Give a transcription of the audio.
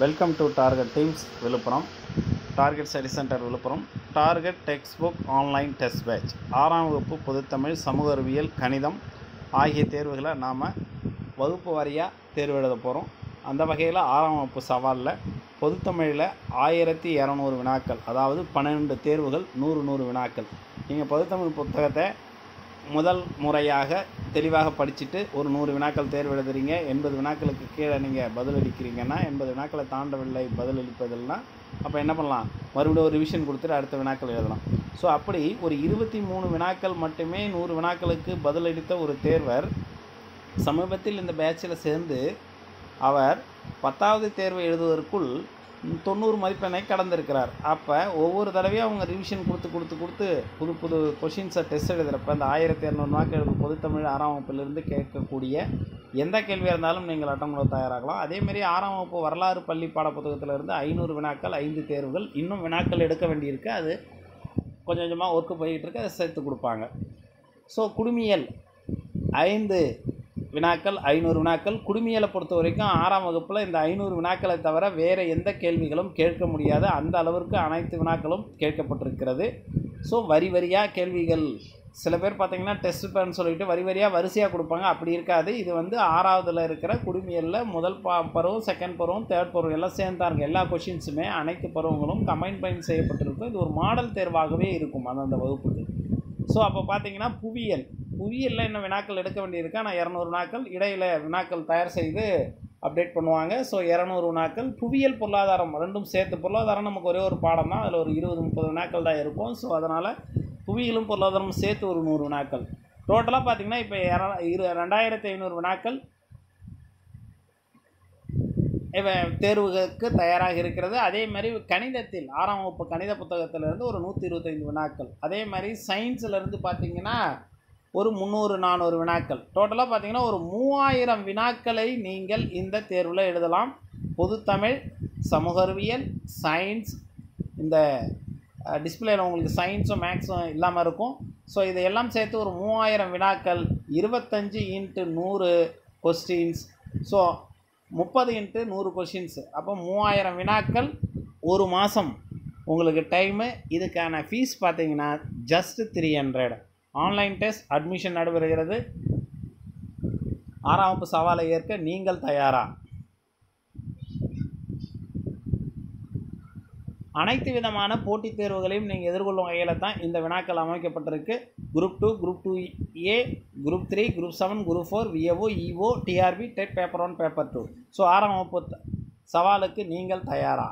Welcome to target teams Villupuram. Target study centre Villupuram. Target text book online test batch ஆறாம் வகுப்பு பொதுத்தமிழ் சமூக அறிவியல் கணிதம் ஆகிய தேர்வுகளை நாம் வகுப்பு வாரியாக தேர்வு எழுத போகிறோம் அந்த வகையில் ஆறாம் வகுப்பு சவாலில் பொதுத்தமிழில் ஆயிரத்தி இரநூறு வினாக்கள் அதாவது பன்னெண்டு தேர்வுகள் நூறு நூறு வினாக்கள். நீங்கள் பொதுத்தமிழ் புத்தகத்தை முதல் முறையாக தெளிவாக படிச்சுட்டு ஒரு நூறு வினாக்கள் தேர்வு எழுதுறீங்க எண்பது வினாக்களுக்கு கீழே நீங்கள் பதிலளிக்கிறீங்கன்னா எண்பது வினாக்களை தாண்டவில்லை பதிலளிப்பதில்னா அப்போ என்ன பண்ணலாம்? மறுபடியும் ஒரு ரிவிஷன் கொடுத்துட்டு அடுத்த வினாக்கள் எழுதலாம். ஸோ அப்படி ஒரு இருபத்தி மூணு வினாக்கள் மட்டுமே நூறு வினாக்களுக்கு பதிலளித்த ஒரு தேர்வர் சமீபத்தில் இந்த பேட்சில் சேர்ந்து அவர் பத்தாவது தேர்வை எழுதுவதற்குள் தொண்ணூறு மதிப்பெண்ணை கடந்திருக்கிறார். அப்போ ஒவ்வொரு தடவையும் அவங்க ரிவிஷன் கொடுத்து கொடுத்து கொடுத்து புது புது கொஷின்ஸை டெஸ்ட் எழுதுகிறப்ப அந்த ஆயிரத்தி இரநூறு மார்க் எழுதும் பொதுத்தமிழ் ஆறாம் வகுப்பிலிருந்து கேட்கக்கூடிய எந்த கேள்வியாக இருந்தாலும் நீங்கள் அட்டம் பண்ண தயாராகலாம். அதேமாரி ஆறாம் வகுப்பு வரலாறு பள்ளி பாடப்புத்தகத்திலிருந்து ஐநூறு வினாக்கள் ஐந்து தேர்வுகள் இன்னும் வினாக்கள் எடுக்க வேண்டியிருக்கு. அது கொஞ்சம் கொஞ்சமாக ஒர்க்கு போய்கிட்டு இருக்கு. அதை சேர்த்து கொடுப்பாங்க. ஸோ குடுமியல் ஐந்து வினாக்கள் ஐநூறு வினாக்கள். குடுமியலை பொறுத்த வரைக்கும் ஆறாம் வகுப்பில் இந்த ஐநூறு வினாக்களை தவிர வேறு எந்த கேள்விகளும் கேட்க முடியாது அந்த அளவிற்கு அனைத்து வினாக்களும் கேட்கப்பட்டிருக்கிறது. ஸோ வரி வரியாக கேள்விகள். சில பேர் பார்த்தீங்கன்னா டெஸ்ட் பேர்னு சொல்லிட்டு வரி வரியாக வரிசையாக கொடுப்பாங்க. அப்படி இருக்காது. இது வந்து ஆறாவதில் இருக்கிற குடுமியலில் முதல் பா பருவம் செகண்ட் பருவம் தேர்ட் பருவம் எல்லாம் சேர்ந்தா எல்லா கொஷின்ஸுமே அனைத்து பருவங்களும் கம்பைன் பண்ணி செய்யப்பட்டிருக்கும். இது ஒரு மாடல் தேர்வாகவே இருக்கும் அந்தந்த வகுப்புக்கு. ஸோ அப்போ பார்த்தீங்கன்னா புவியியல். புவியியலில் இன்னும் வினாக்கள் எடுக்க வேண்டியிருக்கு. ஆனால் இரநூறு நாட்கள் இடையில் வினாக்கள் தயார் செய்து அப்டேட் பண்ணுவாங்க. ஸோ இரநூறு வினாக்கள் புவியியல் பொருளாதாரம் ரெண்டும் சேர்த்து பொருளாதாரம் நமக்கு ஒரே ஒரு பாடம் தான் அதில் ஒரு இருபது முப்பது வினாக்கள் தான் இருக்கும். ஸோ அதனால் புவியியலும் பொருளாதாரமும் சேர்த்து ஒரு நூறு வினாக்கள். டோட்டலாக பார்த்தீங்கன்னா இப்போ இரு ரெண்டாயிரத்தி ஐநூறு வினாக்கள் இவ தேர்வுகளுக்கு தயாராக இருக்கிறது. அதே மாதிரி கணிதத்தில் ஆறாம் வகுப்பு கணித புத்தகத்திலிருந்து ஒரு நூற்றி இருபத்தைந்து வினாக்கள். அதே மாதிரி சயின்ஸிலேருந்து பார்த்தீங்கன்னா ஒரு முந்நூறு நானூறு வினாக்கள். டோட்டலாக பார்த்தீங்கன்னா ஒரு மூவாயிரம் வினாக்களை நீங்கள் இந்த தேர்வில் எழுதலாம். பொதுத்தமிழ் சமூக அறிவியல் சயின்ஸ் இந்த டிஸ்பிளேயில் உங்களுக்கு சயின்ஸும் மேக்ஸும் இல்லாமல் இருக்கும். ஸோ இதையெல்லாம் சேர்த்து ஒரு மூவாயிரம் வினாக்கள் இருபத்தஞ்சி இன்ட்டு நூறு கொஸ்டின்ஸ் ஸோ முப்பது இன்ட்டு நூறு கொஷின்ஸ் அப்போ மூவாயிரம் வினாக்கள் ஒரு மாதம் உங்களுக்கு டைமு இதுக்கான ஃபீஸ் பார்த்தீங்கன்னா just three hundred online test admission நடைபெறுகிறது. ஆறாம் வகுப்பு சவாலை ஏற்க நீங்கள் தயாரா? அனைத்து விதமான போட்டித் தேர்வுகளையும் நீங்கள் எதிர்கொள்ளும் வகையில் தான் இந்த வினாக்கள் அமைக்கப்பட்டிருக்கு. Group two group two A group three group seven group four VAO EO TRB TET paper one paper two so ஆறாம் வகுப்பு சவாலுக்கு நீங்கள் தயாரா?